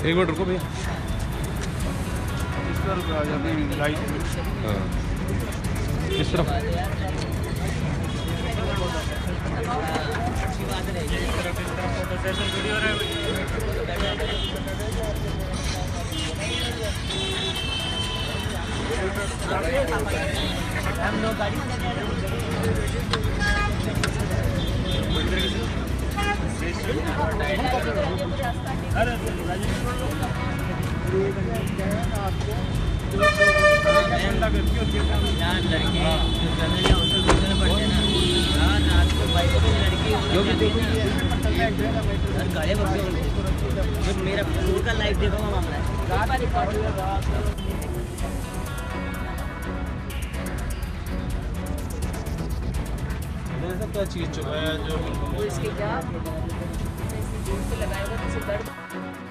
एक मिनट रुको भैया। तरफ़ किस तरफ़। हैं हाँ पे लड़की और गाड़े मेरा फ्लोर का लाइफ देखा हुआ मामला है ऐसा चीज़ चुका है जो इसके क्या? ज़ोर से लगाएगा तो उसे दर्द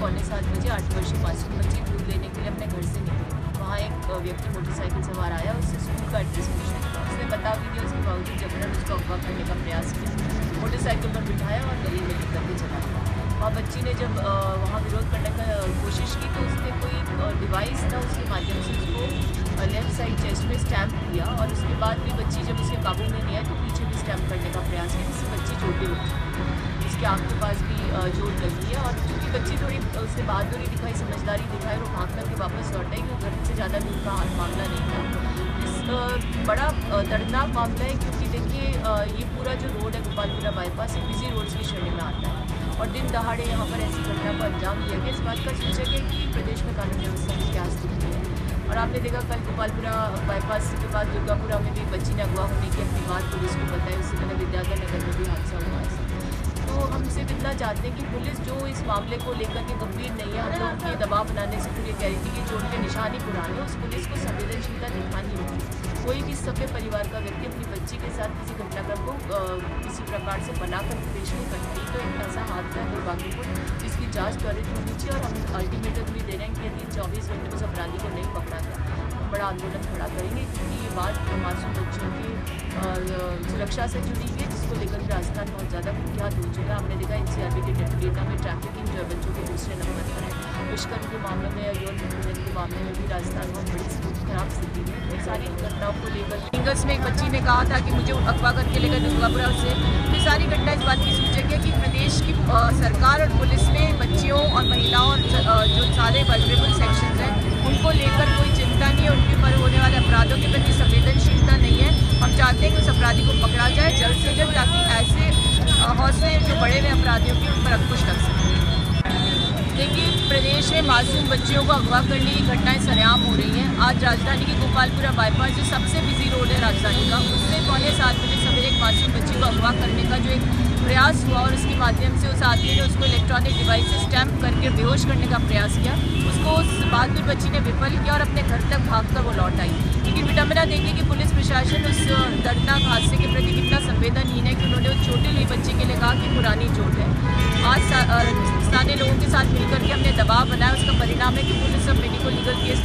पौने सात बजे आठ वर्ष मासूम बच्ची दूध लेने के लिए अपने घर से निकली। वहाँ एक व्यक्ति मोटरसाइकिल सवार आया, उससे स्कूल का एड्रेस पूछा। उसने बता भी दिया, उसके बावजूद जबरन उसको अगवा करने का प्रयास किया, मोटरसाइकिल पर बिठाया और गली में करके चला गया। वहाँ बच्ची ने जब वहाँ विरोध करने का कोशिश की तो उसने कोई डिवाइस था उसके माध्यम से लेफ़्ट साइड चेस्ट में स्टैम्प किया और उसके बाद भी बच्ची जब उसके काबू में नहीं आई तो पीछे भी स्टैम्प करने का प्रयास किया, जिससे बच्ची चोटी लगी उसके आँख के पास भी चोट लगी है और क्योंकि बच्ची थोड़ी, उससे बहादुरी दिखाई, समझदारी दिखाई और भाग करके वापस लौट आई कि घर से ज़्यादा दूर का हाथ मामला नहीं था। इस बड़ा दर्दनाक मामला है क्योंकि देखिए ये पूरा जो रोड है गोपालपुरा बाईपास ये बिज़ी रोड्स की श्रेणी में आता है। और दिन दहाड़े यहाँ पर ऐसी घटना को अंजाम दिया गया, इस बात का सूचक है कि प्रदेश में कानून व्यवस्था की क्या स्थिति है। और आपने देखा कल गोपालपुरा बाईपास के बाद दुर्गापुरा में भी बच्ची ने अगवा होने की अपनी बात पुलिस को बताई उससे पहले विद्याधर नगर में भी हादसा हुआ है। सिर्फ़ इतना चाहते हैं कि पुलिस जो इस मामले को लेकर के गंभीर नहीं है, हम लोग के दबाव बनाने से ये कह रही थी कि, जो उनके निशानी पुराने उस पुलिस को संवेदनशीलता दिखानी होगी। कोई भी सभ्य परिवार का व्यक्ति अपनी बच्ची के साथ किसी घटनाक्रम को किसी प्रकार से बनाकर पेश नहीं करती तो एक ऐसा हादसा है दुर्भाग्यपूर्ण, जिसकी जाँच त्वरित होनी चाहिए और हम अल्टीमेटम भी दे रहे हैं कि यदि चौबीस घंटे में उस अपराधी को नहीं पकड़ा गया। बड़ा आंदोलन खड़ा करेंगे। क्योंकि ये बात मासूम बच्चों की सुरक्षा से जुड़ी हुई है, जिसको लेकर राजस्थान बहुत ज़्यादा कुख्यात हो चुका है। हमने देखा एन के डेटा में ट्रैफिकिंग जो है, बच्चों के दूसरे नंबर पर है। दुष्कर्म के मामले में यौन के मामले में भी राजस्थान बहुत बड़ी खराब स्थिति है। ये सारी घटनाओं को लेकर फिंगर्स में एक बच्ची ने कहा था कि मुझे अगवा करके लेकर दुर्गापुरा से। ये सारी घटना इस बात की सूचक है कि प्रदेश की सरकार और पुलिस ने बच्चियों और महिलाओं और जो सारे वल्नरेबल सेक्शन है, उनके ऊपर होने वाले अपराधों के प्रति संवेदनशीलता नहीं है। हम चाहते हैं कि उस अपराधी को पकड़ा जाए, जल्द से जल्द ताकि ऐसे हौसले जो बड़े हुए अपराधियों के उन पर अंकुश लग सके। देखिए, प्रदेश में मासूम बच्चियों को अगवा करने की घटनाएँ सरेआम हो रही हैं। आज राजधानी की गोपालपुरा बाईपास, जो सबसे बिज़ी रोड है राजधानी का, उसमें पौने सात बजे सवेरे एक मासूम बच्ची को अगवा करने का जो एक प्रयास हुआ और उसके माध्यम से उस आदमी ने उसको इलेक्ट्रॉनिक डिवाइस से स्टैम्प करके बेहोश करने का प्रयास किया। उसको उस बहादुर बच्ची ने विफल किया और अपने घर तक भागकर वो लौट आई। लेकिन विडम्बना देखिए कि पुलिस प्रशासन उस दर्दनाक हादसे के प्रति कितना संवेदनहीन है कि उन्होंने उस छोटी हुई बच्ची के लिए कहा कि पुरानी चोट है। आज स्थानीय लोगों के साथ मिलकर के हमने दबाव बनाया। उसका परिणाम है कि पुलिस अब मेडिको लीगल केस